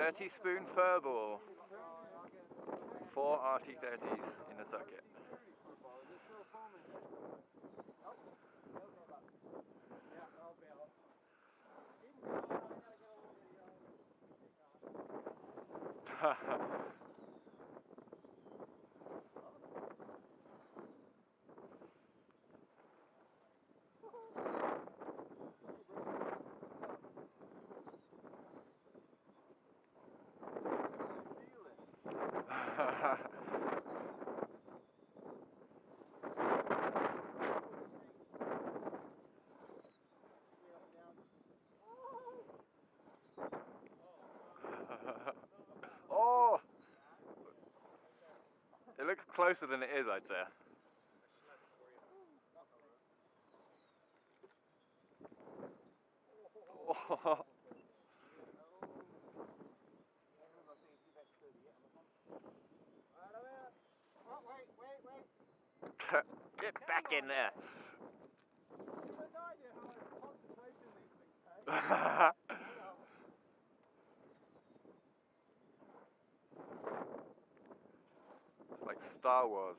Dirty Spoon Furball. Four RT30s in the circuit. oh! It looks closer than it is, I'd say. Oh. Get back in there. it's like Star Wars.